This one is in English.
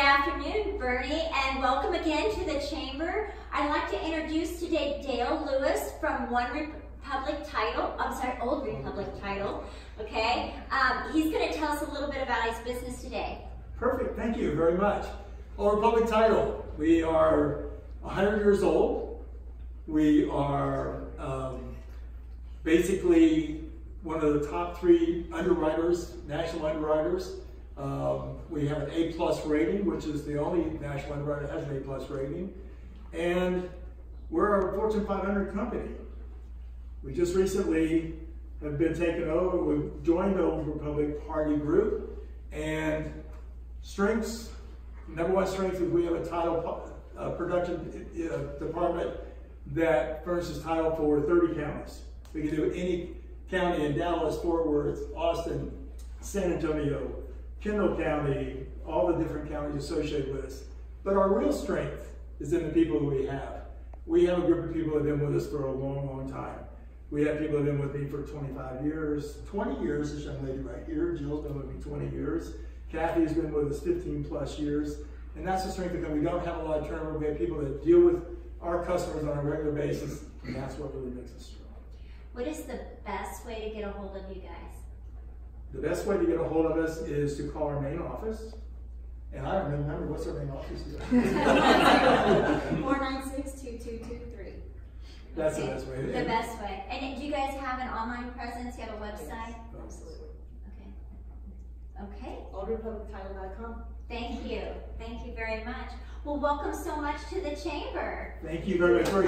afternoon, Boerne, and welcome again to the Chamber. I'd like to introduce today Dale Lewis from One Republic Title, I'm sorry, Old Republic Title, okay? Um, he's going to tell us a little bit about his business today. Perfect, thank you very much. Old Republic Title, we are 100 years old. We are um, basically one of the top three underwriters, national underwriters um, we have an A plus rating, which is the only national underwriter that has an A plus rating. And we're a Fortune 500 company. We just recently have been taken over, we've joined the Old Republic Party Group. And strengths, number one strength is we have a title uh, production uh, department that furnishes title for 30 counties. We can do any county in Dallas, Fort Worth, Austin, San Antonio, Kendall County, all the different counties associated with us. But our real strength is in the people we have. We have a group of people that have been with us for a long, long time. We have people that have been with me for 25 years, 20 years, this young lady right here, Jill's been with me 20 years. Kathy's been with us 15 plus years. And that's the strength of them. We don't have a lot of turnover. We have people that deal with our customers on a regular basis, and that's what really makes us strong. What is the best way to get a hold of you guys? The best way to get a hold of us is to call our main office. And I don't remember what's our main office here. 496-2223. That's okay. the best way. The best way. And do you guys have an online presence? You have a website? Absolutely. Okay. Okay. OldRepublicTitle.com. Thank you. Thank you very much. Well, welcome so much to the chamber. Thank you very much. Very